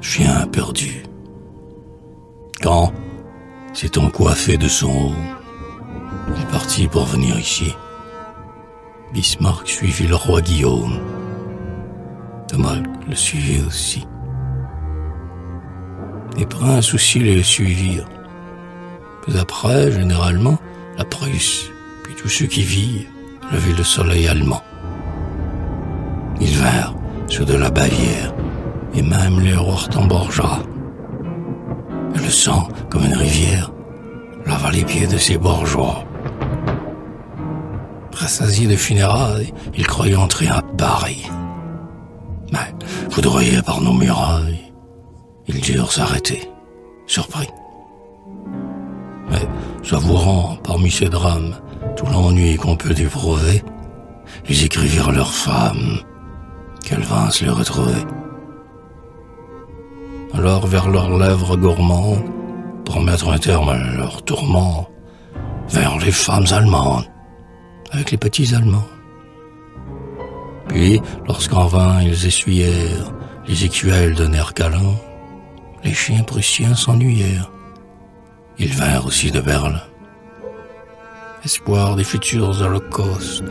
chien perdu. Quand s'étant coiffé de son haut, il partit pour venir ici. Bismarck suivit le roi Guillaume. De le suivit aussi. Les princes aussi les suivirent. Puis après, généralement, la Prusse, puis tous ceux qui virent, lever le soleil allemand. Ils vinrent sur de la Bavière, et même les Hortenborgia. Le sang, comme une rivière, lava les pieds de ces bourgeois. Rassasiés de funérailles, ils croyaient entrer à Paris. Mais, foudroyés par nos murailles, ils durent s'arrêter, surpris. Mais, savourant parmi ces drames tout l'ennui qu'on peut éprouver, ils écrivirent leurs femmes qu'elles vinssent les retrouver. Alors, vers leurs lèvres gourmandes, pour mettre un terme à leurs tourments, vers les femmes allemandes, avec les petits Allemands. Puis, lorsqu'en vain ils essuyèrent les écuelles d'un air câlin, les chiens prussiens s'ennuyèrent. Ils vinrent aussi de Berlin. Espoir des futurs holocaustes.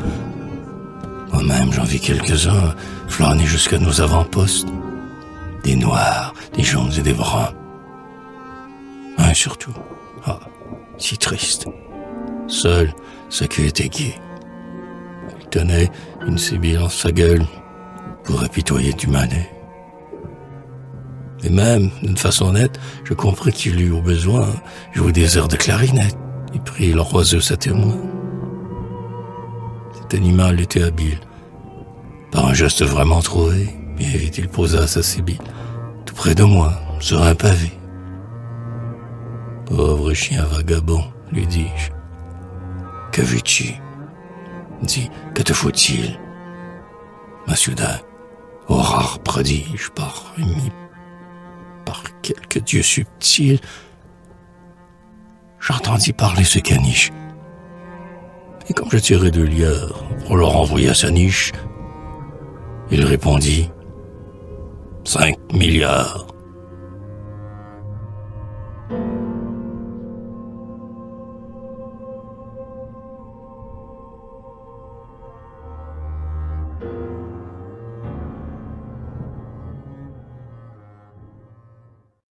Moi-même, j'en vis quelques-uns flâner jusqu'à nos avant-postes. Des noirs, des jaunes et des bruns. Un surtout. Ah, si triste. Seul ce qui était gai tenait une sibille en sa gueule pour apitoyer du manet. Et même, d'une façon nette, je compris qu'il eut au besoin jouer des airs de clarinette et prit leur oiseau à témoin. Cet animal était habile. Par un geste vraiment trouvé, vite il posa sa sibille tout près de moi, sur un pavé. Pauvre chien vagabond, lui dis-je. Que veux-tu Dis, que te faut-il? Ma soudain, au rare prodige parmi par quelque dieu subtil, j'entendis parler ce caniche. Et quand je tirai de lieur pour le renvoyer à sa niche, il répondit Cinq milliards.